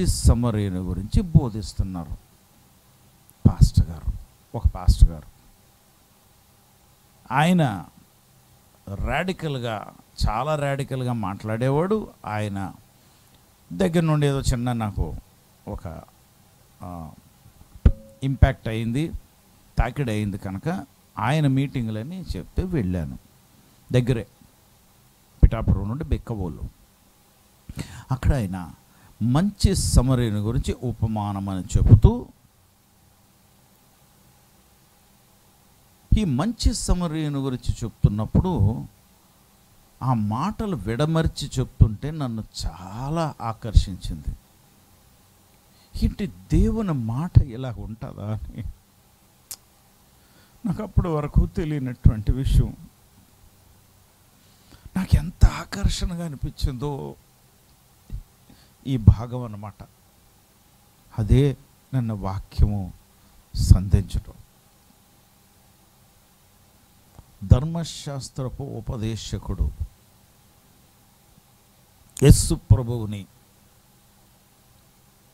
మంచి సమరేను గురించి బోధిస్తున్నారు. పాస్టర్ గారు ఒక పాస్టర్ గారు. ఆయన రాడికల్గా చాలా రాడికల్గా మాట్లాడేవాడు. ఆయన దగ్గర నుండి ఏదో చిన్న నాకు ఒక ఇంపాక్ట్ అయింది తాకిడి అయింది కనుక ఆయన మీటింగ్లని చెప్తే వెళ్ళాను. దగ్గరే పిఠాపురం నుండి బెక్కబోలు అక్కడ ఆయన మంచి సమరేను గురించి ఉపమానమని చెబుతూ ఈ మంచి సమరేను గురించి చెప్తున్నప్పుడు ఆ మాటలు విడమర్చి చెప్తుంటే నన్ను చాలా ఆకర్షించింది. ఏంటి దేవుని మాట ఇలా ఉంటుందా అని. నాకు అప్పటి వరకు తెలియనటువంటి విషయం. నాకు ఎంత ఆకర్షణగా అనిపించిందో ఈ భాగం అన్నమాట. అదే నన్ను వాక్యము సంధించటం. ధర్మశాస్త్రపు ఉపదేశకుడు యస్సు ప్రభువుని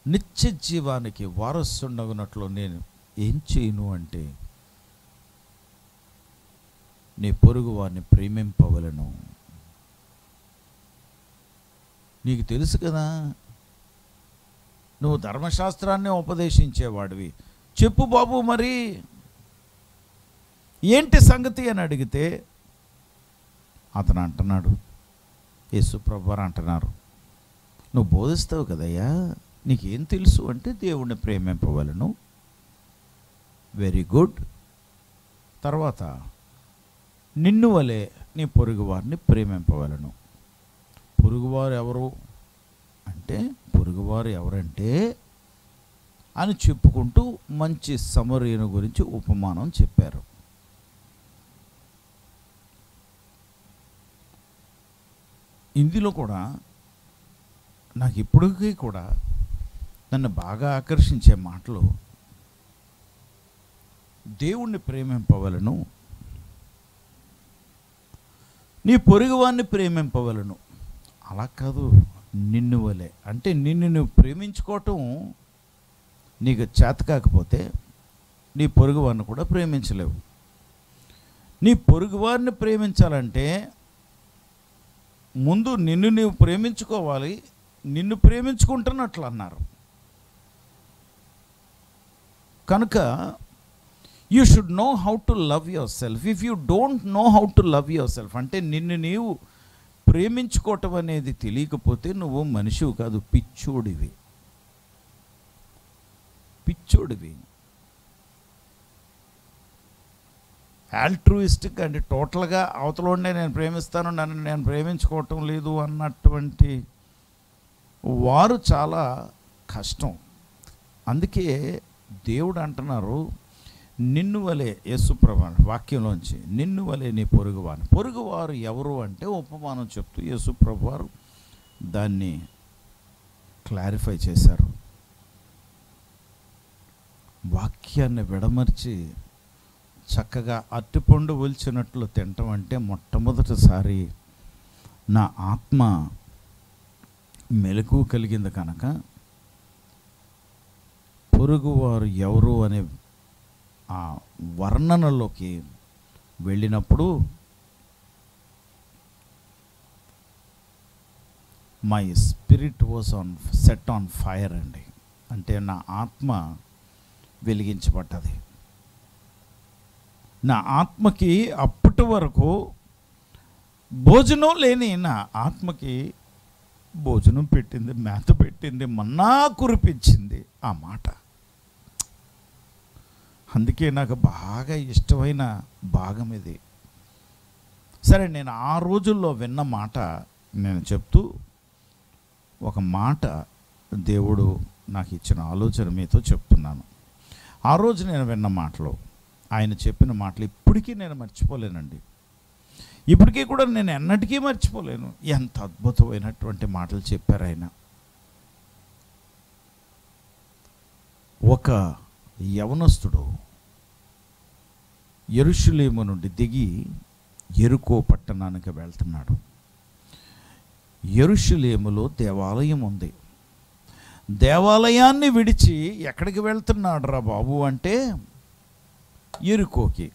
నిత్య జీవానికి వారసుండగునట్లు నేను ఏం చేయను అంటే నీ పొరుగు వారిని ప్రేమింపవలను. నీకు తెలుసు కదా నువ్వు ధర్మశాస్త్రాన్ని ఉపదేశించేవాడివి. చెప్పు బాబు మరి ఏంటి సంగతి అని అడిగితే అతను అంటున్నాడు యేసుప్రభు అంటున్నారు నువ్వు బోధిస్తావు కదయ్యా నీకేం తెలుసు అంటే దేవుణ్ణి ప్రేమింపవలను. Very good. తర్వాత నిన్ను వలె నీ పొరుగువారిని ప్రేమింపవలను. పొరుగువారు ఎవరు అంటే పొరుగువారు ఎవరంటే అని చెప్పుకుంటూ మంచి సమరీను గురించి ఉపమానం చెప్పారు. ఇందులో కూడా నాకు ఇప్పటికీ కూడా నన్ను బాగా ఆకర్షించే మాటలు దేవుణ్ణి ప్రేమింపవలను నీ పొరుగువాన్ని ప్రేమింపవలను అలా కాదు. నిన్ను వలే. అంటే నిన్ను నువ్వు ప్రేమించుకోవటం నీకు చేత కాకపోతే నీ పొరుగువారిని కూడా ప్రేమించలేవు. నీ పొరుగువారిని ప్రేమించాలంటే ముందు నిన్ను నీవు ప్రేమించుకోవాలి నిన్ను ప్రేమించుకుంటున్నట్లు అన్నారు కనుక you should know how to love yourself. If you don't know how to love yourself అంటే నిన్ను నీవు ప్రేమించుకోవటం అనేది తెలియకపోతే నువ్వు మనిషివి కాదు పిచ్చోడివి. పిచ్చోడివి. ఆల్ట్రూయిస్టిక్ అంటే టోటల్గా అవతలోనే నేను ప్రేమిస్తాను నన్ను నేను ప్రేమించుకోవటం లేదు అన్నటువంటి వారు చాలా కష్టం. అందుకే దేవుడు అంటున్నారు నిన్ను వలె యేసుప్రభ వాక్యంలోంచి నిన్ను వలె నీ పొరుగువారు. పొరుగువారు ఎవరు అంటే ఉపమానం చెప్తూ యేసుప్రభు వారు దాన్ని క్లారిఫై చేశారు. వాక్యాన్ని విడమర్చి చక్కగా అట్టిపండు ఒలిచినట్లు తినటం అంటే మొట్టమొదటిసారి నా ఆత్మ మెలకు కలిగింది కనుక పొరుగువారు ఎవరు అనే ఆ వర్ణనలోకి వెళ్ళినప్పుడు my spirit was on set on fire అండి. అంటే నా ఆత్మ వెలిగించబడ్డది. నా ఆత్మకి అప్పటి వరకు భోజనం లేని నా ఆత్మకి భోజనం పెట్టింది మేత పెట్టింది మన్నా కురిపించింది ఆ మాట. అందుకే నాకు బాగా ఇష్టమైన భాగం ఇది. సరే నేను ఆ రోజుల్లో విన్న మాట నేను చెప్తూ ఒక మాట దేవుడు నాకు ఇచ్చిన ఆలోచన మీతో చెప్తున్నాను. ఆ రోజు నేను విన్న మాటలు ఆయన చెప్పిన మాటలు ఇప్పటికీ నేను మర్చిపోలేనండి. ఇప్పటికీ కూడా నేను ఎన్నటికీ మర్చిపోలేను. ఎంత అద్భుతమైనటువంటి మాటలు చెప్పారు ఆయన. ఒక యవనస్తుడు ఎరుషులేము నుండి దిగి ఎరుకో పట్టణానికి వెళ్తున్నాడు. ఎరుషులేములో దేవాలయం ఉంది. దేవాలయాన్ని విడిచి ఎక్కడికి వెళ్తున్నాడు రా బాబు అంటే ఎరుకోకి.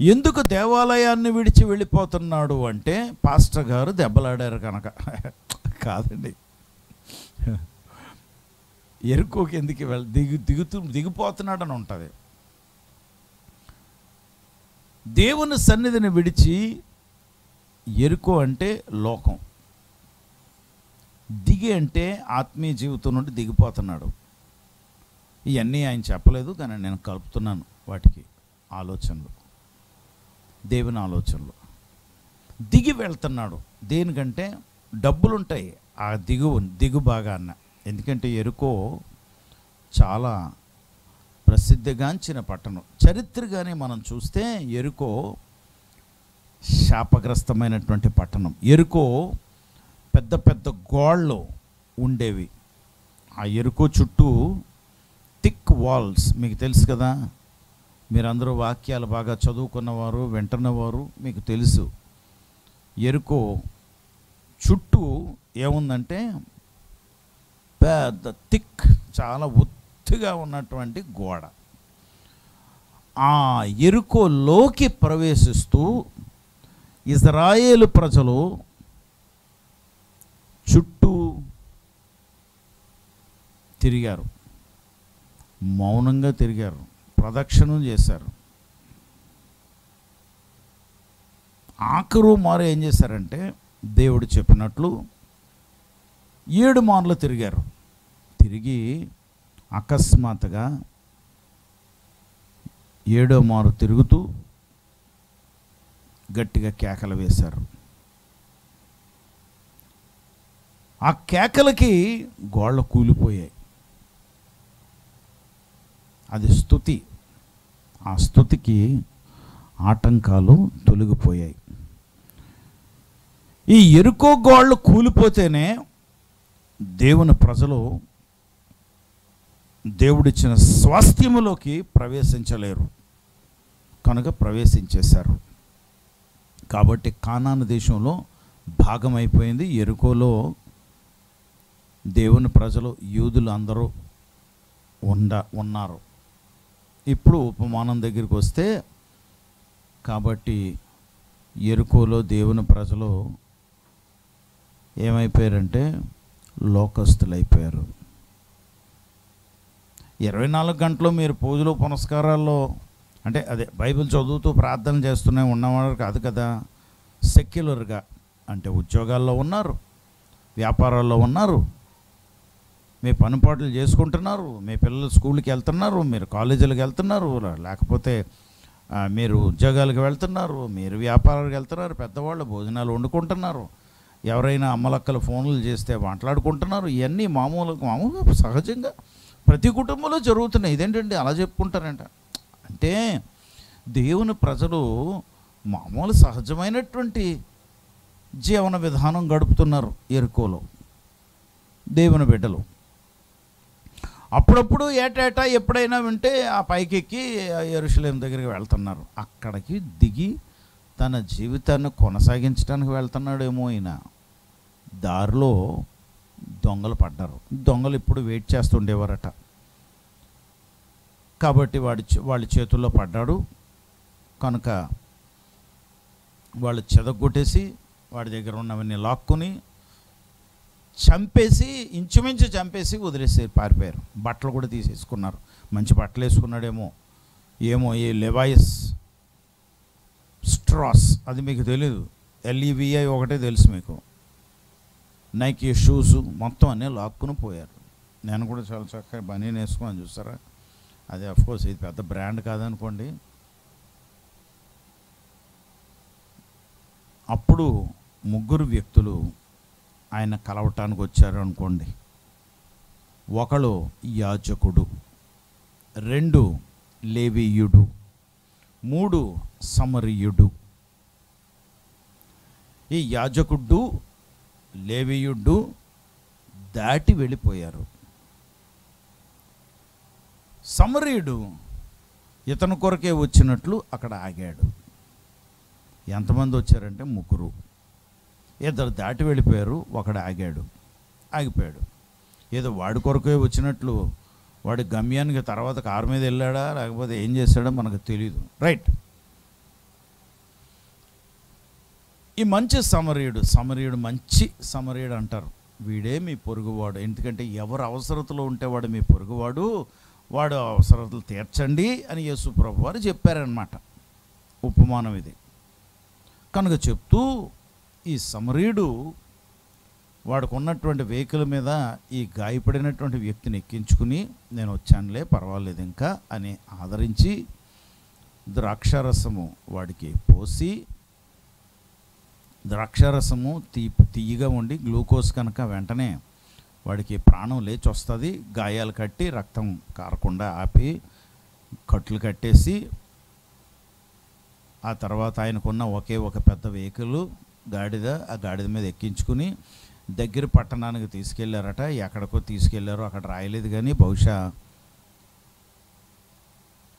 ఎందుకు దేవాలయాన్ని విడిచి వెళ్ళిపోతున్నాడు అంటే పాస్టర్ గారు దెబ్బలాడారు కనుక. కాదండి. ఎరుకోకి ఎందుకు వెళ్ దిగు దిగుతూ దిగిపోతున్నాడని ఉంటుంది. దేవుని సన్నిధిని విడిచి ఎరుకో అంటే లోకం. దిగి అంటే ఆత్మీయ జీవితం నుండి దిగిపోతున్నాడు. ఇవన్నీ ఆయన చెప్పలేదు కానీ నేను కలుపుతున్నాను వాటికి ఆలోచనలు. దేవుని ఆలోచనలు. దిగి వెళ్తున్నాడు. దేనికంటే డబ్బులుంటాయి. ఆ దిగు దిగు బాగాన్న ఎందుకంటే ఎరుకో చాలా ప్రసిద్ధిగాంచిన పట్టణం. చరిత్రగానే మనం చూస్తే ఎరుకో శాపగ్రస్తమైనటువంటి పట్టణం. ఎరుకో పెద్ద పెద్ద గోళ్ళు ఉండేవి. ఆ ఎరుకో చుట్టూ థిక్ వాల్స్. మీకు తెలుసు కదా? మీరందరూ వాక్యాలు బాగా చదువుకున్నవారు వింటున్నవారు మీకు తెలుసు. ఎరుకో చుట్టూ ఏముందంటే పెద్ద థిక్ చాలా ఒత్తుగా ఉన్నటువంటి గోడ. ఆ ఎరుకోలోకి ప్రవేశిస్తూ ఇజ్రాయేలు ప్రజలు చుట్టూ తిరిగారు. మౌనంగా తిరిగారు. ప్రదక్షిణం చేశారు. ఆఖరు మారు ఏం చేశారంటే దేవుడు చెప్పినట్లు ఏడు మార్లు తిరిగారు. తిరిగి అకస్మాత్తుగా ఏడో మారు తిరుగుతూ గట్టిగా కేకలు వేశారు. ఆ కేకలకి గోళ్ళ కూలిపోయాయి. అది స్థుతి ఆ స్థుతికి ఆటంకాలు తొలగిపోయాయి. ఈ ఎరుకో గోళ్ళు కూలిపోతేనే దేవుని ప్రజలు దేవుడిచ్చిన స్వాస్థ్యములోకి ప్రవేశించలేరు. కనుక ప్రవేశించేశారు. కాబట్టి కానాను దేశంలో భాగమైపోయింది. ఎరుకోలో దేవుని ప్రజలు యూదులు అందరూ ఉండ ఉన్నారు. ఇప్పుడు ఉపమానం దగ్గరికి వస్తే కాబట్టి ఎరుకోలో దేవుని ప్రజలు ఏమైపోయారంటే లోకస్తులైపోయారు. అయిపోయారు ఇరవై నాలుగు గంటలు మీరు పూజలు పునస్కారాల్లో అంటే అదే బైబిల్ చదువుతూ ప్రార్థన చేస్తూనే ఉన్నవారు కాదు కదా. సెక్యులర్గా అంటే ఉద్యోగాల్లో ఉన్నారు వ్యాపారాల్లో ఉన్నారు మీ పనిపాట్లు చేసుకుంటున్నారు మీ పిల్లలు స్కూల్కి వెళ్తున్నారు మీరు కాలేజీలకు వెళ్తున్నారు లేకపోతే మీరు ఉద్యోగాలకు వెళ్తున్నారు మీరు వ్యాపారాలకు వెళ్తున్నారు పెద్దవాళ్ళు భోజనాలు వండుకుంటున్నారు ఎవరైనా అమ్మలక్కలు ఫోన్లు చేస్తే మాట్లాడుకుంటున్నారు ఇవన్నీ మామూలు మామూలుగా సహజంగా ప్రతి కుటుంబంలో జరుగుతున్నాయి. ఇదేంటండి? అలా చెప్పుకుంటారంట. అంటే దేవుని ప్రజలు మామూలు సహజమైనటువంటి జీవన విధానం గడుపుతున్నారు ఎరుకోలో. దేవుని బిడ్డలు. అప్పుడప్పుడు ఏటేటా ఎప్పుడైనా వింటే ఆ పైకెక్కి ఎరుశలేం దగ్గరికి వెళ్తున్నారు. అక్కడికి దిగి తన జీవితాన్ని కొనసాగించడానికి వెళ్తున్నాడేమో ఈయన. దారిలో దొంగలు పడ్డారు. దొంగలు ఇప్పుడు వెయిట్ చేస్తుండేవారట. కాబట్టి వాడి వాళ్ళ చేతుల్లో పడ్డాడు. కనుక వాళ్ళు చెదగొట్టేసి వాడి దగ్గర ఉన్నవన్నీ లాక్కుని చంపేసి ఇంచుమించు చంపేసి వదిలేసి పారిపోయారు. బట్టలు కూడా తీసేసుకున్నారు. మంచి బట్టలు వేసుకున్నాడేమో. ఏమో ఈ లెవాయిస్ స్ట్రాస్ అది మీకు తెలీదు. ఎల్ఈవిఐ ఒకటే తెలుసు మీకు. నైకీ షూస్ మొత్తం అన్నీ లాక్కుని పోయారు. నేను కూడా చాలా చక్కగా బనీన్ వేసుకున్నాను చూసారా? అది అఫ్కోర్స్ ఇది పెద్ద బ్రాండ్ కాదనుకోండి. అప్పుడు ముగ్గురు వ్యక్తులు ఆయన కలవటానికి వచ్చారు అనుకోండి. ఒకడు యాజకుడు రెండు లేవీయుడు మూడు సమరీయుడు. ఈ యాజకుడు లేవియుడ్డు దాటి వెళ్ళిపోయారు. సమరీయుడు ఇతని కొరకే వచ్చినట్లు అక్కడ ఆగాడు. ఎంతమంది వచ్చారంటే ముగ్గురు. ఇద్దరు దాటి వెళ్ళిపోయారు ఒకడు ఆగాడు ఆగిపోయాడు. ఏదో వాడి కొరకే వచ్చినట్లు వాడి గమ్యానికి తర్వాత కారు మీద వెళ్ళాడా లేకపోతే ఏం చేశాడో మనకు తెలియదు రైట్. ఈ మంచి సమరీయుడు సమరీయుడు మంచి సమరీయుడు అంటారు. వీడే మీ పొరుగువాడు. ఎందుకంటే ఎవరు అవసరతలో ఉంటే వాడు మీ పొరుగువాడు వాడు అవసరతలు తీర్చండి అని యేసు ప్రభు వారు చెప్పారనమాట ఉపమానం ఇది. కనుక చెప్తూ ఈ సమరీయుడు వాడికి ఉన్నటువంటి వెహికల్ మీద ఈ గాయపడినటువంటి వ్యక్తిని ఎక్కించుకుని నేను వచ్చానులే పర్వాలేదు ఇంకా అని ఆదరించి ద్రాక్షారసము వాడికి పోసి ద్రాక్షారసము తీ తీయగా ఉండి గ్లూకోజ్ కనుక వెంటనే వాడికి ప్రాణం లేచి వస్తుంది గాయాలు కట్టి రక్తం కారకుండా ఆపి కట్లు కట్టేసి ఆ తర్వాత ఆయనకున్న ఒకే ఒక పెద్ద వెహికల్ గాడిద ఆ గాడిద మీద ఎక్కించుకుని దగ్గర పట్టణానికి తీసుకెళ్ళారట. ఎక్కడికో తీసుకెళ్ళారో అక్కడ రాయలేదు కానీ బహుశా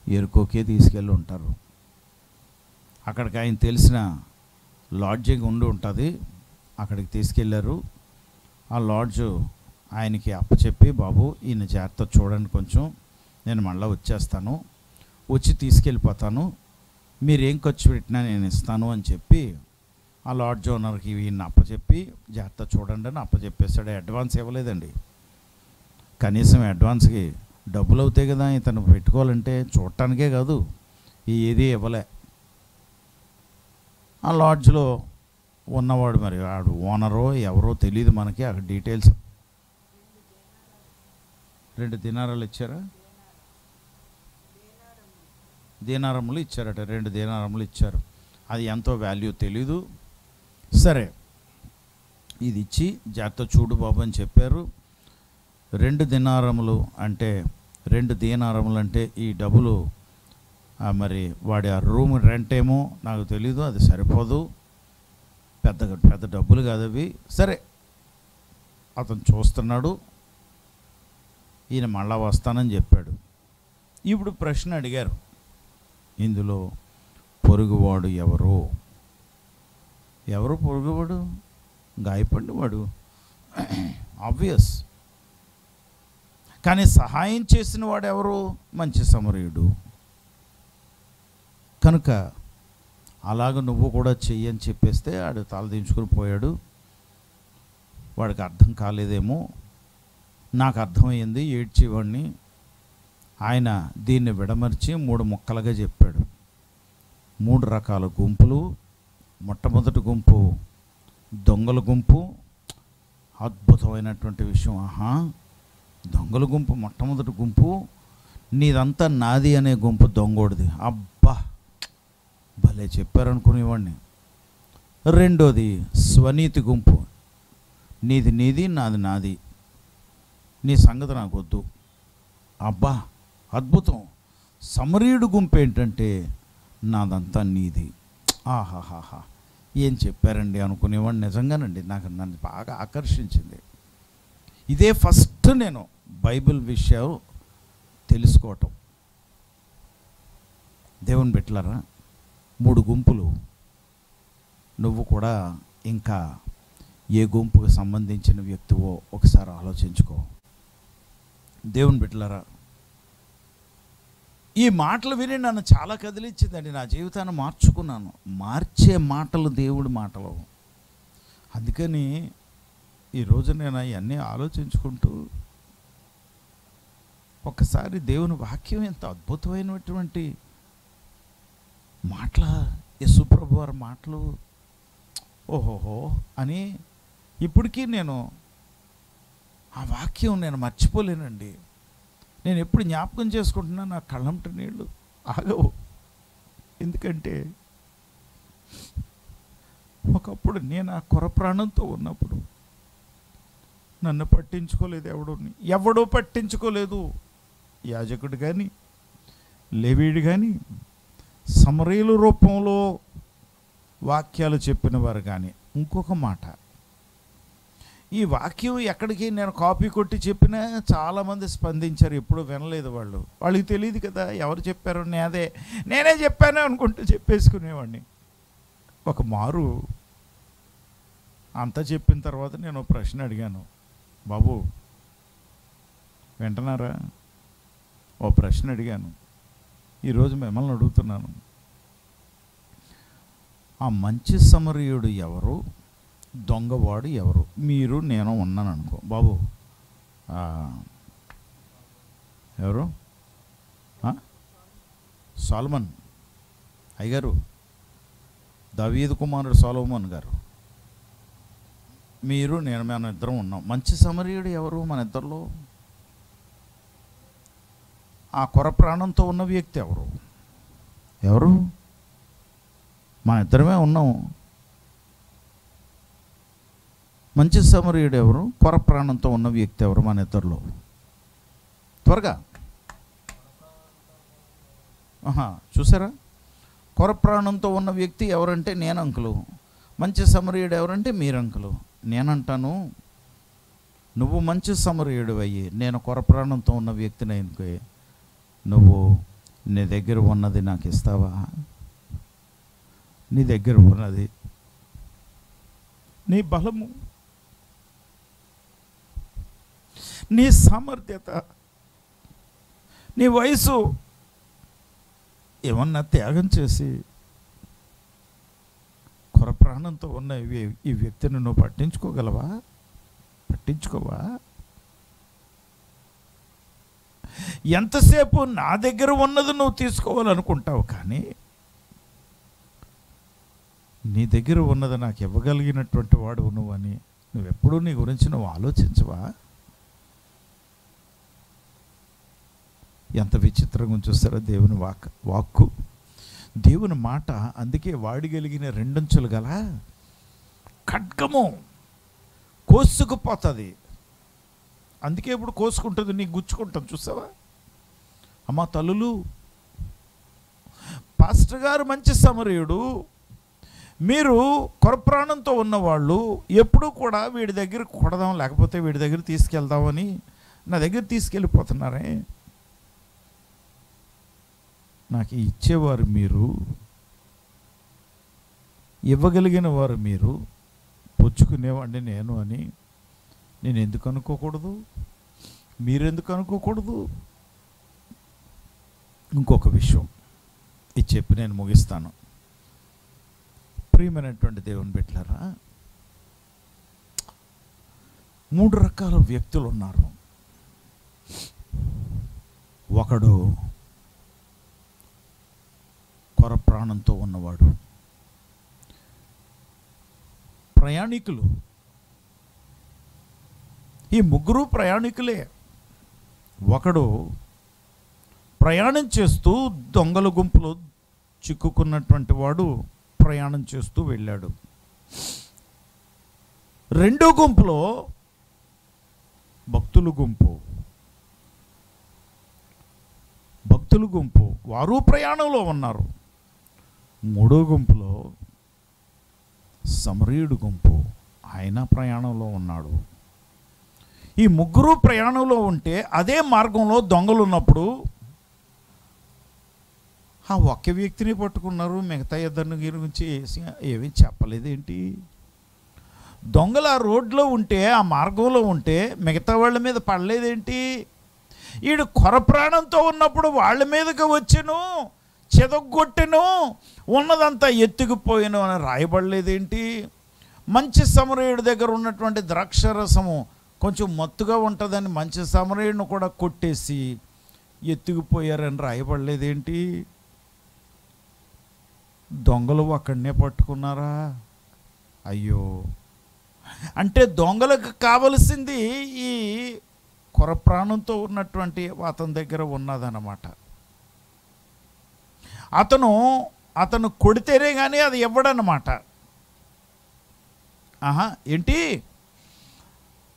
ఎరుకోకే తీసుకెళ్ళి ఉంటారు. అక్కడికి ఆయన తెలిసిన లాడ్జింగ్ ఉండి ఉంటుంది. అక్కడికి తీసుకెళ్ళారు. ఆ లాడ్జ్ ఆయనకి అప్పచెప్పి బాబు ఈయన జాగ్రత్త చూడండి కొంచెం. నేను మళ్ళీ వచ్చేస్తాను. వచ్చి తీసుకెళ్ళిపోతాను. మీరేం ఖర్చు పెట్టినా నేను ఇస్తాను అని చెప్పి ఆ లాడ్జ్ ఓనర్కి ఈయన అప్పచెప్పి జాగ్రత్త చూడండి అని అప్పచెప్పేశాడు. అడ్వాన్స్ ఇవ్వలేదండి. కనీసం అడ్వాన్స్కి డబ్బులు అవుతాయి కదా ఇతను పెట్టుకోవాలంటే చూడటానికే కాదు. ఏది ఇవ్వలే. ఆ లాడ్జ్లో ఉన్నవాడు మరి వాడు ఓనరో ఎవరో తెలియదు మనకి అక్కడ డీటెయిల్స్. రెండు దినారాలు ఇచ్చారా? దీనారములు ఇచ్చారట రెండు దీనారములు ఇచ్చారు. అది ఎంతో వాల్యూ తెలీదు. సరే ఇది ఇచ్చి జాగ్రత్త చూడు బాబు అని చెప్పారు. రెండు దినారములు అంటే రెండు దీనారములు అంటే ఈ డబ్బులు మరి వాడి ఆ రూమ్ రెంట్ ఏమో నాకు తెలీదు అది సరిపోదు. పెద్ద పెద్ద డబ్బులు కాదు అవి. సరే అతను చూస్తున్నాడు. ఈయన మళ్ళా వస్తానని చెప్పాడు. ఇప్పుడు ప్రశ్న అడిగారు. ఇందులో పొరుగువాడు ఎవరు? ఎవరు పొరుగువాడు? గాయపడినవాడు ఆబ్వియస్ కానీ సహాయం చేసిన వాడు ఎవరు? మంచి సమరయుడు. కనుక అలాగ నువ్వు కూడా చెయ్యి అని చెప్పేస్తే ఆడు తలదించుకుని పోయాడు. వాడికి అర్థం కాలేదేమో. నాకు అర్థమైంది ఏడ్చేవాడిని. ఆయన దీన్ని విడమర్చి మూడు ముక్కలుగా చెప్పాడు. మూడు రకాల గుంపులు. మొట్టమొదటి గుంపు దొంగల గుంపు. అద్భుతమైనటువంటి విషయం. ఆహా దొంగల గుంపు మొట్టమొదటి గుంపు. నీదంతా నాది అనే గుంపు దొంగోడిది. అబ్బా భలే చెప్పారనుకునేవాడిని రెండోది స్వనీతి గుంపు. నీది నీది నాది నాది. నీ సంగతి నాకు వద్దు అబ్బా అద్భుతం. సమరీయుడు గుంపు ఏంటంటే నాదంతా నీది. ఆహాహాహా. ఏం చెప్పారండి అనుకునేవాడిని నిజంగానండి నాకు నన్ను బాగా ఆకర్షించింది. ఇదే ఫస్ట్ నేను బైబిల్ విషయం తెలుసుకోవటం. దేవుని పెట్టలారా మూడు గుంపులు. నువ్వు కూడా ఇంకా ఏ గుంపుకు సంబంధించిన వ్యక్తివో ఒకసారి ఆలోచించుకో. దేవుని బిడ్డలారా ఈ మాటలు విని నన్ను చాలా కదిలించిందండి నా జీవితాన్ని మార్చుకున్నాను. మార్చే మాటలు దేవుడి మాటలు. అందుకని ఈరోజు నేను అవన్నీ ఆలోచించుకుంటూ ఒకసారి దేవుని వాక్యం ఎంత అద్భుతమైనటువంటి మాటల యశుప్రభు వారి మాటలు ఓహోహో అని ఇప్పటికీ నేను ఆ వాక్యం నేను మర్చిపోలేనండి. నేను ఎప్పుడు జ్ఞాపకం చేసుకుంటున్నా నా కళ్ళంట నీళ్ళు ఆగవు. ఎందుకంటే ఒకప్పుడు నేను ఆ కొర ప్రాణంతో ఉన్నప్పుడు నన్ను పట్టించుకోలేదు ఎవడోని. ఎవడో పట్టించుకోలేదు. యాజకుడు కానీ లేవీడు కానీ సమరీల రూపంలో వాక్యాలు చెప్పిన వారు కానీ ఇంకొక మాట. ఈ వాక్యం ఎక్కడికి నేను కాపీ కొట్టి చెప్పినా చాలామంది స్పందించారు ఎప్పుడు వినలేదు వాళ్ళు. వాళ్ళకి తెలియదు కదా ఎవరు చెప్పారు నేదే నేనే చెప్పాను అనుకుంటూ చెప్పేసుకునేవాడిని. ఒక మారు అంతా చెప్పిన తర్వాత నేను ఒక ప్రశ్న అడిగాను. బాబు వింటున్నారా? ఓ ప్రశ్న అడిగాను. ఈరోజు మిమ్మల్ని అడుగుతున్నాను. ఆ మంచి సమరయుడు ఎవరు? దొంగవాడు ఎవరు? మీరు నేను ఉన్నాను అనుకో బాబు ఎవరు? సాల్మన్ అయ్యగారు దవీద్ కుమారుడు సాలోమన్ గారు. మీరు నేను మన ఇద్దరం ఉన్నాం. మంచి సమరయుడు ఎవరు మన ఇద్దరిలో? ఆ కొర ప్రాణంతో ఉన్న వ్యక్తి ఎవరు? ఎవరు? మన ఇద్దరమే ఉన్నాము మంచి సమరీయుడు ఎవరు? కొర ప్రాణంతో ఉన్న వ్యక్తి ఎవరు మన ఇద్దరిలో? త్వరగా. చూసారా? కొర ప్రాణంతో ఉన్న వ్యక్తి ఎవరంటే నేను అంకులు. మంచి సమరీయుడు ఎవరంటే మీరు అంకులు. నేనంటాను నువ్వు మంచి సమరీయుడు అయ్యి నేను కొర ప్రాణంతో ఉన్న వ్యక్తిని అనుకో నువ్వు నీ దగ్గర ఉన్నది నాకు ఇస్తావా? నీ దగ్గర ఉన్నది. నీ బలము. నీ సామర్థ్యత. నీ వయసు. ఏమన్నా త్యాగం చేసి కొర ప్రాణంతో ఉన్న ఈ- వ్యక్తిని నువ్వు పట్టించుకోగలవా? పట్టించుకోవా? ఎంతసేపు నా దగ్గర ఉన్నది నువ్వు తీసుకోవాలనుకుంటావు కానీ నీ దగ్గర ఉన్నది నాకు ఇవ్వగలిగినటువంటి వాడు నువ్వని నువ్వెప్పుడూ నీ గురించి నువ్వు ఆలోచించవా? ఎంత విచిత్రంగా చూస్తారో దేవుని వాక్ వాక్కు? దేవుని మాట అందుకే వాడిగలిగిన రెండంచులు గల ఖడ్గము కోసుకుపోతుంది. అందుకే ఇప్పుడు కోసుకుంటుంది నీకు గుచ్చుకుంటాం. చూసావా? అమ్మ తల్లులు పాస్టర్ గారు మంచి సమరయుడు. మీరు కొరప్రాణంతో ఉన్నవాళ్ళు ఎప్పుడూ కూడా వీడి దగ్గర కొడదాం లేకపోతే వీడి దగ్గర తీసుకెళ్దామని నా దగ్గర తీసుకెళ్ళిపోతున్నారే? నాకు ఇచ్చేవారు మీరు ఇవ్వగలిగిన వారు మీరు పుచ్చుకునేవాడిని నేను అని నేను ఎందుకు అనుకోకూడదు? మీరెందుకు అనుకోకూడదు? ఇంకొక విషయం ఇది చెప్పి నేను ముగిస్తాను. ప్రియమైనటువంటి దేవుని బిడ్డలారా మూడు రకాల వ్యక్తులు ఉన్నారు ఒకడు కొర ప్రాణంతో ఉన్నవాడు. ప్రయాణికులు ఈ ముగ్గురు ప్రయాణికులే. ఒకడు ప్రయాణం చేస్తూ దొంగల గుంపులో చిక్కుకున్నటువంటి వాడు ప్రయాణం చేస్తూ వెళ్ళాడు. రెండో గుంపులో భక్తుల గుంపు. భక్తుల గుంపు. వారు ప్రయాణంలో ఉన్నారు. మూడో గుంపులో సమరీయుడు గుంపు. ఆయన ప్రయాణంలో ఉన్నాడు. ఈ ముగ్గురు ప్రయాణంలో ఉంటే అదే మార్గంలో దొంగలు ఉన్నప్పుడు ఆ ఒక్క వ్యక్తిని పట్టుకున్నారు మిగతా ఇద్దరిని గురించి ఏమీ చెప్పలేదేంటి? దొంగలు ఆ రోడ్లో ఉంటే ఆ మార్గంలో ఉంటే మిగతా వాళ్ళ మీద పడలేదేంటి? ఈడు కొర ప్రాణంతో ఉన్నప్పుడు వాళ్ళ మీదకి వచ్చాను చెదగొట్టెను ఉన్నదంతా ఎత్తుకుపోయాను అని రాయబడలేదేంటి? మంచి సమరయుడి దగ్గర ఉన్నటువంటి ద్రాక్షరసము కొంచెం మత్తుగా ఉంటుందని మంచి సమరయుడిని కూడా కొట్టేసి ఎత్తుకుపోయారని రాయబడలేదేంటి? దొంగలు అక్కడనే పట్టుకున్నారా? అయ్యో. అంటే దొంగలకు కావలసింది ఈ కొర ప్రాణంతో ఉన్నటువంటి అతని దగ్గర ఉన్నదన్నమాట. అతను అతను కొడితేనే కానీ అది ఇవ్వడనమాట ఆహా ఏంటి?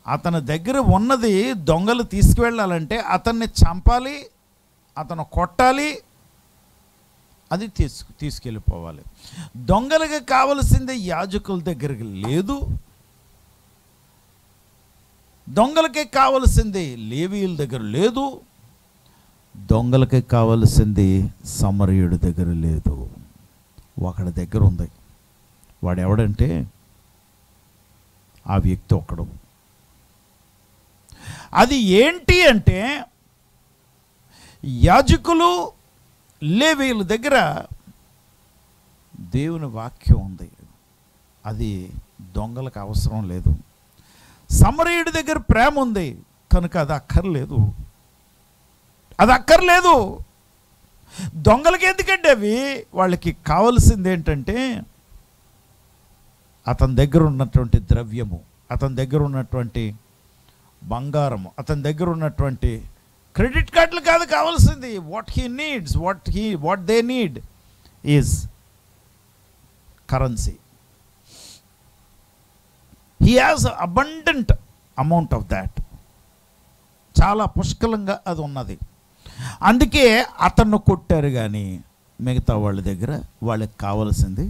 అతని దగ్గర ఉన్నది దొంగలు తీసుకువెళ్ళాలంటే అతన్ని చంపాలి అతను కొట్టాలి అది తీసుకు తీసుకెళ్ళిపోవాలి. దొంగలకి కావలసింది యాజకుల దగ్గరికి లేదు. దొంగలకి కావలసింది లేవీయుల దగ్గర లేదు. దొంగలకి కావలసింది సమరయుడి దగ్గర లేదు. ఒకడి దగ్గర ఉంది. వాడెవడంటే ఆ వ్యక్తి ఒకడు అది ఏంటి అంటే యాజకులు లేవీల దగ్గర దేవుని వాక్యం ఉంది. అది దొంగలకు అవసరం లేదు. సమరయుడి దగ్గర ప్రేమ ఉంది కనుక అది అక్కర్లేదు. అది అక్కర్లేదు. దొంగలకి ఎందుకంటే అవి? వాళ్ళకి కావలసింది ఏంటంటే అతని దగ్గర ఉన్నటువంటి ద్రవ్యము అతని దగ్గర ఉన్నటువంటి బంగారము. అతని దగ్గర ఉన్నటువంటి క్రెడిట్ కార్డులు కాదు కావాల్సింది. What he needs what he what they need is currency he has abundant amount of that చాలా పుష్కలంగా అది ఉన్నది. అందుకే అతన్ని కొట్టారు కానీ మిగతా వాళ్ళ దగ్గర వాళ్ళకి కావలసింది.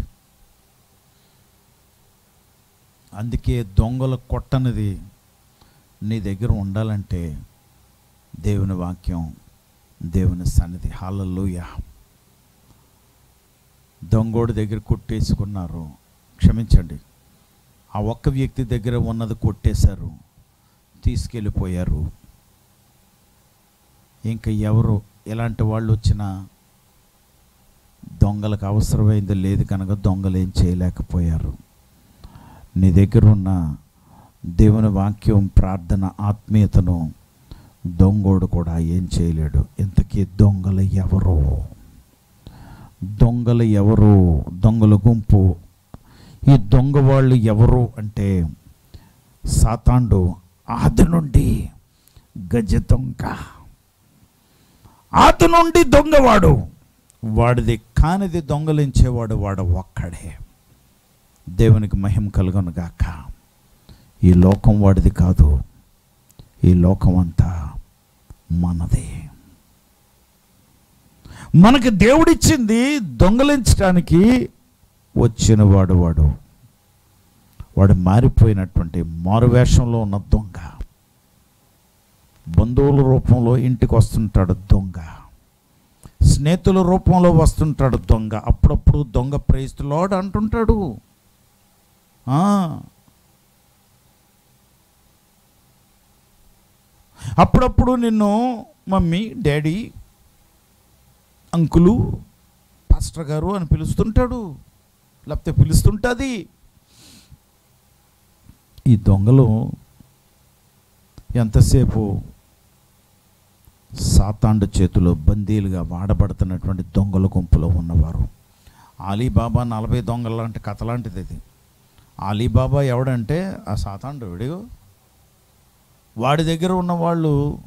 అందుకే దొంగలు కొట్టనిది నీ దగ్గర ఉండాలంటే దేవుని వాక్యం దేవుని సన్నిధి. హాలల్లోయ. దొంగోడి దగ్గర కొట్టేసుకున్నారు. క్షమించండి. ఆ ఒక్క వ్యక్తి దగ్గర ఉన్నది కొట్టేశారు. తీసుకెళ్ళిపోయారు. ఇంకా ఎవరు ఎలాంటి వాళ్ళు వచ్చినా దొంగలకు అవసరమైంది లేదు కనుక దొంగలు ఏం చేయలేకపోయారు. నీ దగ్గర ఉన్న దేవుని వాక్యం ప్రార్థన ఆత్మీయతను దొంగోడు కూడా ఏం చేయలేడు. ఇంతకీ దొంగలు ఎవరు? దొంగలు ఎవరు? దొంగల గుంపు. ఈ దొంగ వాళ్ళు ఎవరు అంటే సాతాండు ఆది నుండి గజ దొంగ. ఆది నుండి దొంగవాడు. వాడిది కానిది దొంగలించేవాడు వాడు ఒక్కడే. దేవునికి మహిమ కలుగును గాక ఈ లోకం వాడిది కాదు. ఈ లోకం అంతా మనదే. మనకి దేవుడిచ్చింది దొంగలించడానికి వచ్చిన వాడు వాడు. వాడు మారిపోయినటువంటి మారువేషంలో ఉన్న దొంగ. బంధువుల రూపంలో ఇంటికి వస్తుంటాడు దొంగ. స్నేహితుల రూపంలో వస్తుంటాడు దొంగ. అప్పుడప్పుడు దొంగ ప్రేస్తులోడు అంటుంటాడు. అప్పుడప్పుడు నిన్ను మమ్మీ డాడీ అంకులు పాస్టర్ గారు అని పిలుస్తుంటాడు. లేకపోతే పిలుస్తుంటుంది. ఈ దొంగలు ఎంతసేపు సాతాండు చేతిలో బందీలుగా వాడబడుతున్నటువంటి దొంగల గుంపులో ఉన్నవారు. అలీబాబా నలభై దొంగల లాంటి కథ లాంటిది ఇది. అలీబాబా ఎవడంటే ఆ సాతాండు విడిగో వాడి దగ్గర ఉన్న వాళ్ళు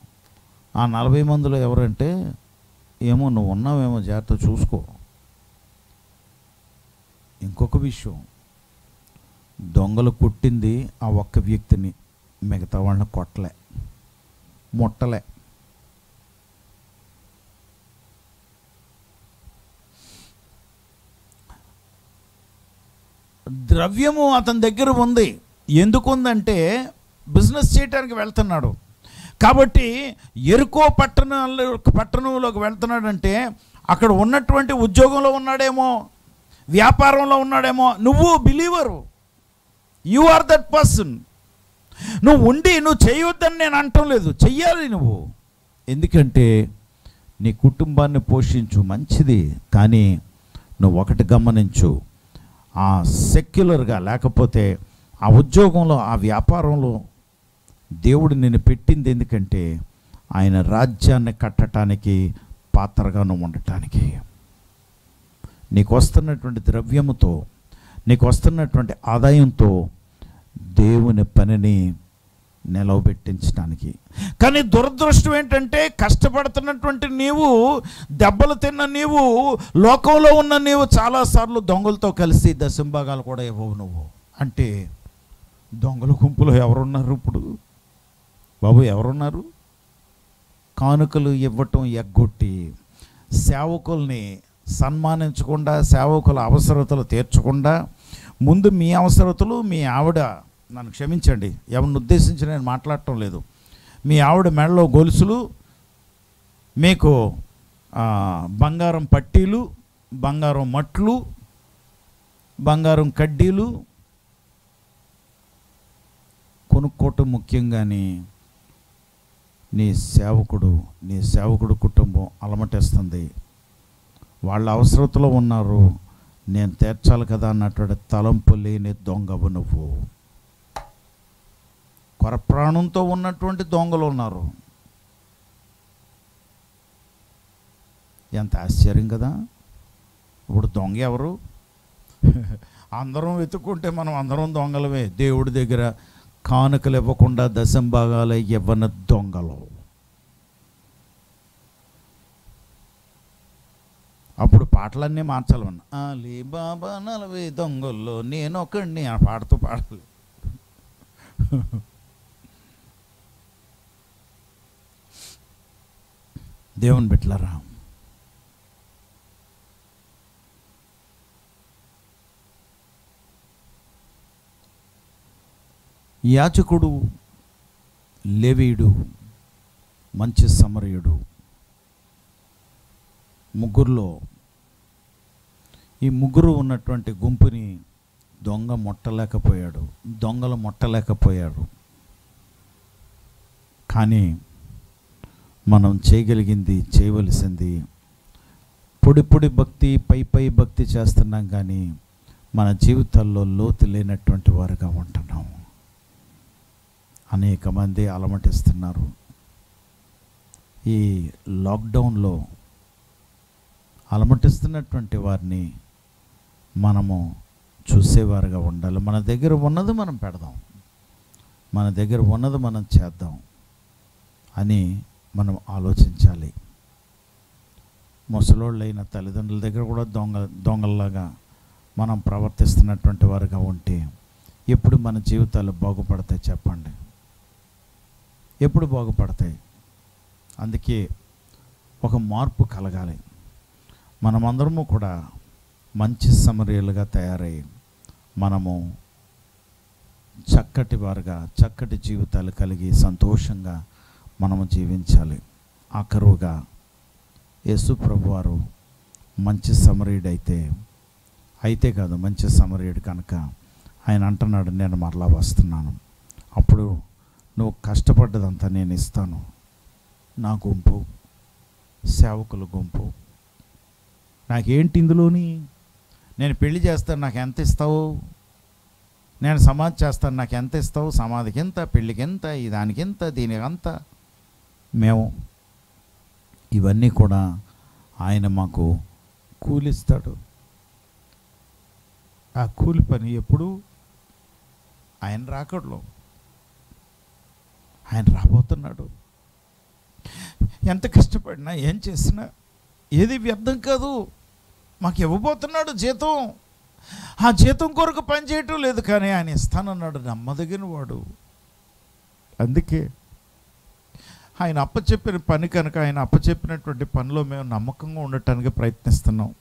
ఆ నలభై మందిలో ఎవరంటే ఏమో నువ్వు ఉన్నావేమో జాగ్రత్త చూసుకో. ఇంకొక విషయం దొంగలు కొట్టింది ఆ ఒక్క వ్యక్తిని మిగతా వాళ్ళని కొట్టలే ముట్టలే. ద్రవ్యము అతని దగ్గర ఉంది. ఎందుకుందంటే బిజినెస్ చేయడానికి వెళ్తున్నాడు. కాబట్టి ఎరుకో పట్టణంలో పట్టణంలోకి వెళ్తున్నాడంటే అక్కడ ఉన్నటువంటి ఉద్యోగంలో ఉన్నాడేమో వ్యాపారంలో ఉన్నాడేమో నువ్వు believer you are that person నువ్వు ఉండి నువ్వు చేయొద్దని నేను అంటం లేదు. చెయ్యాలి నువ్వు. ఎందుకంటే నీ కుటుంబాన్ని పోషించు మంచిది కానీ నువ్వు ఒకటి గమనించు. ఆ సెక్యులర్గా లేకపోతే ఆ ఉద్యోగంలో ఆ వ్యాపారంలో దేవుడు నిన్ను పెట్టింది ఎందుకంటే ఆయన రాజ్యాన్ని కట్టడానికి పాత్రగాను ఉండటానికి. నీకు వస్తున్నటువంటి ద్రవ్యముతో నీకు వస్తున్నటువంటి ఆదాయంతో దేవుని పనిని నిలవబెట్టించడానికి కానీ దురదృష్టం ఏంటంటే కష్టపడుతున్నటువంటి నీవు దెబ్బలు తిన్న నీవు లోకంలో ఉన్న నీవు చాలాసార్లు దొంగలతో కలిసి దశంభాగాలు కూడా ఇవ్వవు నువ్వు. అంటే దొంగల గుంపులో ఎవరున్నారు ఇప్పుడు? బాబు ఎవరున్నారు? కానుకలు ఇవ్వటం ఎగ్గొట్టి సేవకుల్ని సన్మానించకుండా సేవకుల అవసరతలు తీర్చకుండా ముందు మీ అవసరతలు మీ ఆవిడ నన్ను క్షమించండి ఎవరిని ఉద్దేశించి నేను మాట్లాడటం లేదు. మీ ఆవిడ మెడలో గొలుసులు మీకు బంగారం పట్టీలు బంగారం మట్లు బంగారం కడ్డీలు కొనుక్కోవటం ముఖ్యంగానే నీ సేవకుడు నీ సేవకుడు కుటుంబం అలమటేస్తుంది. వాళ్ళ అవసరతలో ఉన్నారు. నేను తీర్చాలి కదా అన్నటువంటి తలంపు లేని దొంగవు నువ్వు. కొరప్రాణంతో ఉన్నటువంటి దొంగలు ఉన్నారు. ఎంత ఆశ్చర్యం కదా. ఇప్పుడు దొంగ ఎవరు? అందరం వెతుక్కుంటే మనం అందరం దొంగలమే. దేవుడి దగ్గర కానుకలు ఇవ్వకుండా దశంభాగాలు ఇవ్వని దొంగలు. అప్పుడు పాటలన్నీ మార్చాలన్న అలీ బాబా నలభై దొంగల్లో నేను ఒకడిని ఆ పాడుతూ పాడాలి. దేవుని బిడ్డలరా యాచకుడు లేవీయుడు మంచి సమరయుడు. ముగ్గురులో ఈ ముగ్గురు ఉన్నటువంటి గుంపుని దొంగ మొట్టలేకపోయాడు. దొంగలు మొట్టలేకపోయాడు కానీ మనం చేయగలిగింది చేయవలసింది పొడి పొడి భక్తి పై పై భక్తి చేస్తున్నాం కానీ మన జీవితాల్లో లోతు లేనటువంటి వారుగా ఉంటున్నాం. అనేక మంది అలమటిస్తున్నారు. ఈ లాక్డౌన్లో అలమటిస్తున్నటువంటి వారిని మనము చూసేవారుగా ఉండాలి. మన దగ్గర ఉన్నది మనం పెడదాం. మన దగ్గర ఉన్నది మనం చేద్దాం అని మనం ఆలోచించాలి. ముసలోళ్ళైన తల్లిదండ్రుల దగ్గర కూడా దొంగ దొంగల్లాగా మనం ప్రవర్తిస్తున్నటువంటి వారుగా ఉంటే ఎప్పుడు మన జీవితాలు బాగుపడతాయి చెప్పండి. ఎప్పుడు బాగుపడతాయి? అందుకే ఒక మార్పు కలగాలి. మనమందరము కూడా మంచి సమరీలుగా తయారై మనము చక్కటి వారుగా చక్కటి జీవితాలు కలిగి సంతోషంగా మనము జీవించాలి. ఆఖరువుగా యేసు ప్రభు వారు మంచి సమరీయుడైతే అయితే కాదు మంచి సమరీయుడు కనుక ఆయన అంటున్నాడు నేను మరలా వస్తున్నాను. అప్పుడు నువ్వు కష్టపడ్డదంతా నేను ఇస్తాను. నా గుంపు సేవకుల గుంపు. నాకేంటి ఇందులోని? నేను పెళ్ళి చేస్తాను నాకు ఎంత ఇస్తావు? నేను సమాధి చేస్తాను నాకు ఎంత ఇస్తావు? సమాధికి ఎంత పెళ్ళికి ఎంత ఈ దానికి ఎంత దీనికి అంత? మేము ఇవన్నీ కూడా ఆయన మాకు కూలిస్తాడు. ఆ కూలి పని ఎప్పుడు? ఆయన రాకడలో. ఆయన రాబోతున్నాడు. ఎంత కష్టపడినా ఏం చేసినా ఏది వ్యర్థం కాదు. మాకు ఇవ్వబోతున్నాడు జీతం. ఆ జీతం కొరకు పనిచేయటం లేదు కానీ ఆయన ఇస్తానన్నాడు నమ్మదగిన వాడు అందుకే ఆయన అప్పచెప్పిన పని కనుక ఆయన అప్పచెప్పినటువంటి పనిలో మేము నమ్మకంగా ఉండటానికి ప్రయత్నిస్తున్నాం.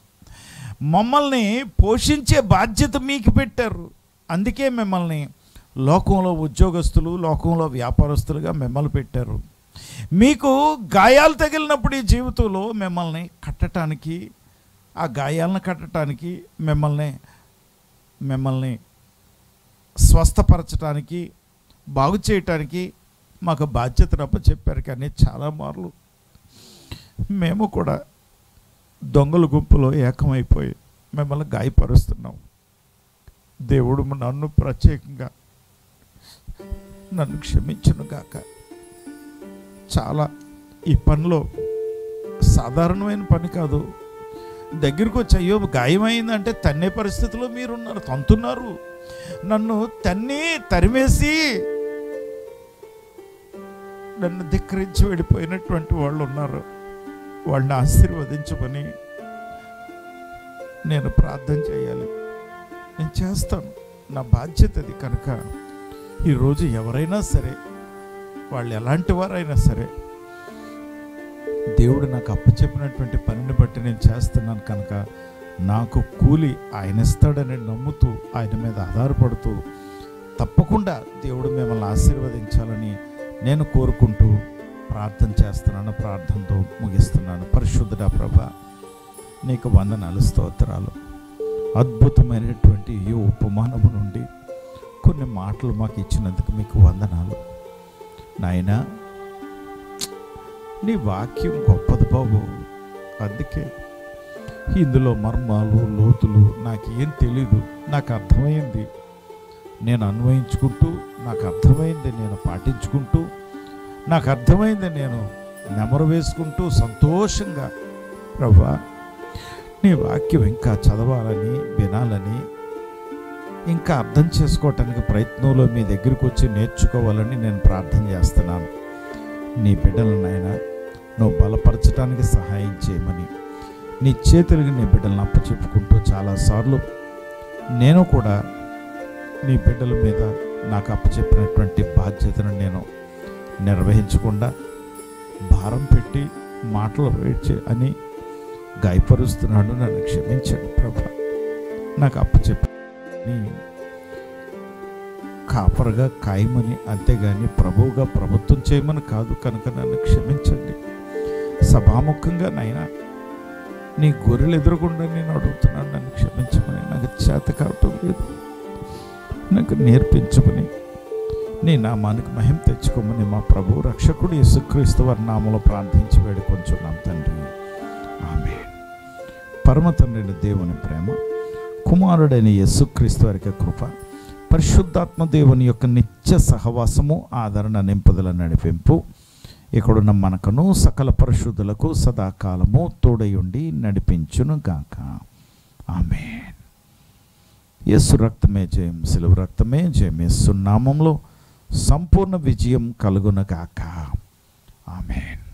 మమ్మల్ని పోషించే బాధ్యత మీకు పెట్టారు. అందుకే మిమ్మల్ని లోకంలో ఉద్యోగస్తులు లోకంలో వ్యాపారస్తులుగా మిమ్మల్ని పెట్టారు. మీకు గాయాలు తగిలినప్పుడు ఈ జీవితంలో మిమ్మల్ని కట్టడానికి ఆ గాయాలను కట్టడానికి మిమ్మల్ని మిమ్మల్ని స్వస్థపరచడానికి బాగు చేయటానికి మాకు బాధ్యతను చెప్పారు. కానీ చాలా మార్లు మేము కూడా దొంగల గుంపులో ఏకమైపోయి మిమ్మల్ని గాయపరుస్తున్నాం. దేవుడు నన్ను ప్రత్యేకంగా నన్ను క్షమించను గాక. చాలా ఈ పనిలో సాధారణమైన పని కాదు. దగ్గరికి వచ్చి అయ్యో గాయమైందంటే తన్నే పరిస్థితిలో మీరున్నారు తంతున్నారు. నన్ను తన్ని తరిమేసి నన్ను ధిక్కరించి వెళ్ళిపోయినటువంటి వాళ్ళు ఉన్నారు. వాళ్ళని ఆశీర్వదించమని నేను ప్రార్థన చేయాలి. నేను చేస్తాను. నా బాధ్యత అది కనుక. ఈరోజు ఎవరైనా సరే వాళ్ళు ఎలాంటి వారైనా సరే దేవుడు నాకు అప్పచెప్పినటువంటి పనిని బట్టి నేను చేస్తున్నాను కనుక నాకు కూలి ఆయన ఇస్తాడని నమ్ముతూ ఆయన మీద ఆధారపడుతూ తప్పకుండా దేవుడు మిమ్మల్ని ఆశీర్వదించాలని నేను కోరుకుంటూ ప్రార్థన చేస్తున్నాను ప్రార్థనతో ముగిస్తున్నాను. పరిశుద్ధుడా ప్రభ నీకు వందనాలు స్తోత్రాలు. అద్భుతమైనటువంటి ఈ ఉపమానము నుండి కొన్ని మాటలు మాకు ఇచ్చినందుకు మీకు వందనాలు. నాయనా నీ వాక్యం గొప్పది బాబు. అందుకే ఇందులో మర్మాలు లోతులు నాకేం తెలీదు. నాకు అర్థమైంది. నేను అన్వయించుకుంటూ నాకు అర్థమైంది నేను పాటించుకుంటూ నాకు అర్థమైంది నేను నెమరు వేసుకుంటూ సంతోషంగా ప్రభా నీ వాక్యం ఇంకా చదవాలని వినాలని ఇంకా అర్థం చేసుకోవటానికి ప్రయత్నంలో మీ దగ్గరికి వచ్చి నేర్చుకోవాలని నేను ప్రార్థన చేస్తున్నాను. నీ బిడ్డలను నాయన నువ్వు బలపరచడానికి సహాయం చేయమని నీ చేతులకి నీ బిడ్డలను అప్పచెప్పుకుంటూ చాలాసార్లు నేను కూడా నీ బిడ్డల మీద నాకు అప్పచెప్పినటువంటి బాధ్యతను నేను నిర్వహించకుండా భారం పెట్టి మాటలు అని గాయపరుస్తున్నాడు. నన్ను క్షమించండి ప్రభా. నాకు అప్పచెప్పి కాపరగా కాయమని అంతేగాని ప్రభువుగా ప్రభుత్వం చేయమని కాదు. కనుక నన్ను క్షమించండి. సభాముఖంగా నైనా నీ గొర్రెలు ఎదురకుండా నేను అడుగుతున్నాను. నన్ను క్షమించమని నాకు చేత కావటం లేదు. నాకు నేర్పించమని నీ నామానికి మహిమ తెచ్చుకోమని మా ప్రభు రక్షకుడు యేసుక్రీస్తు వారి నామంలో ప్రార్థించి వేడుకొంచున్నాం తండ్రి. ఆమె పరమ తండ్రిని దేవుని ప్రేమ కుమారుడైన యేసుక్రీస్తు వారికి కృప పరిశుద్ధాత్మ దేవుని యొక్క నిత్య సహవాసము ఆదరణ నింపుదల నడిపింపు ఇక్కడున్న మనకును సకల పరిశుద్ధులకు సదాకాలము తోడయుండి నడిపించును గాక ఆమె యస్సు రక్తమే జయం సెలవు రక్తమే జయం. యస్సు నామంలో సంపూర్ణ విజయం కలుగునగాక. ఆమెన్.